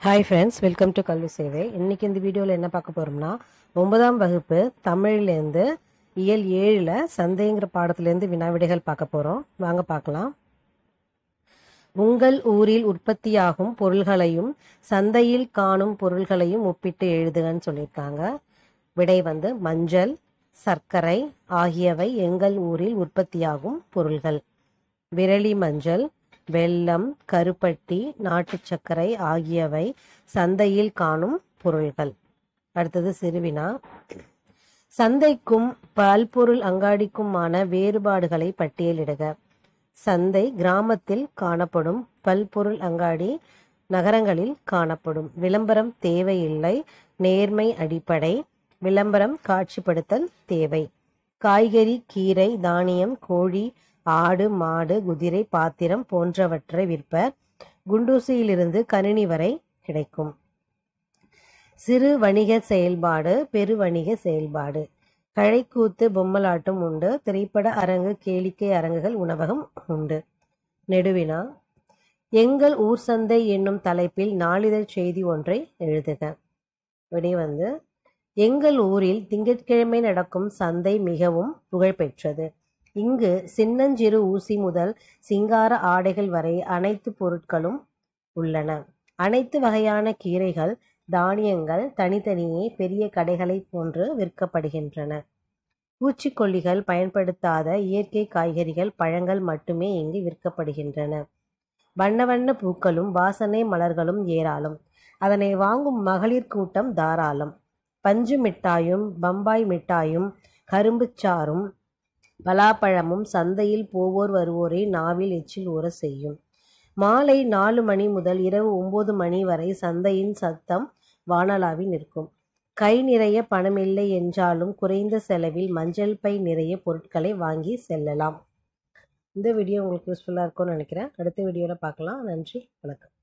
Hi friends welcome to கல்வி சேவை இன்றைக்கி இந்த வீடியோவில் என்ன பார்க்க போகிறோம்னா ஒன்பதாம் வகுப்பு தமிழ்லேருந்து இயல் ஏழில் சந்தைங்கிற பாடத்துலேருந்து வினாவிடைகள் பார்க்க போகிறோம் வாங்க பார்க்கலாம். உங்கள் ஊரில் உற்பத்தியாகும் பொருள்களையும் சந்தையில் காணும் பொருள்களையும் ஒப்பிட்டு எழுதுகன்னு சொல்லியிருக்காங்க. விடை வந்து மஞ்சள் சர்க்கரை ஆகியவை எங்கள் ஊரில் உற்பத்தியாகும் பொருள்கள். விரலி மஞ்சள் வெல்லம் கருப்பட்டி நாட்டு சர்க்கரை ஆகியவை சந்தையில் காணும் பொருள்கள். அடுத்தது சிறுவினா. சந்தைக்கும் பல்பொருள் அங்காடிக்குமான வேறுபாடுகளை பட்டியலிடுக. சந்தை கிராமத்தில் காணப்படும் பல்பொருள் அங்காடி நகரங்களில் காணப்படும். விளம்பரம் தேவையில்லை நேர்மை அடிப்படை. விளம்பரம் காட்சிப்படுத்தல் தேவை. காய்கறி கீரை தானியம் கோழி ஆடு மாடு குதிரை பாத்திரம் போன்றவற்றை விற்பர். குண்டூசியிலிருந்து கணினி வரை கிடைக்கும். சிறு வணிக செயல்பாடு பெரு வணிக செயல்பாடு. கழைக்கூத்து பொம்மலாட்டம் உண்டு. திரைப்பட அரங்கு கேளிக்கை அரங்குகள் உணவகம் உண்டு. நெடுவினா எங்கள் ஊர் சந்தை என்னும் தலைப்பில் நாளிதழ் செய்தி ஒன்றை எழுதுக. விடை வந்து எங்கள் ஊரில் திங்கட்கிழமை நடக்கும் சந்தை மிகவும் புகழ்பெற்றது. இங்கு சின்னஞ்சிறு ஊசி முதல் சிங்கார ஆடைகள் வரை அனைத்து பொருட்களும் உள்ளன. அனைத்து வகையான கீரைகள் தானியங்கள் தனித்தனியே பெரிய கடைகளைப் போன்று விற்கப்படுகின்றன. பூச்சிக்கொல்லிகள் பயன்படுத்தாத இயற்கை காய்கறிகள் பழங்கள் மட்டுமே இங்கு விற்கப்படுகின்றன. வண்ண வண்ண பூக்களும் வாசனை மலர்களும் ஏராளம். அதனை வாங்கும் மகளிர் கூட்டம் தாராளம். பஞ்சு மிட்டாயும் பம்பாய் மிட்டாயும் கரும்புச்சாறும் பலாப்பழமும் சந்தையில் போவோர் வருவோரை நாவில் எச்சில் ஊற செய்யும். மாலை நாலு மணி முதல் இரவு ஒன்பது மணி வரை சந்தையின் சத்தம் வானலாவி நிற்கும். கை நிறைய பணமில்லை என்றாலும் குறைந்த செலவில் மஞ்சள் பை நிறைய பொருட்களை வாங்கி செல்லலாம். இந்த வீடியோ உங்களுக்கு யூஸ்ஃபுல்லாக இருக்கும்னு நினைக்கிறேன். அடுத்த வீடியோவில் பார்க்கலாம். நன்றி. வணக்கம்.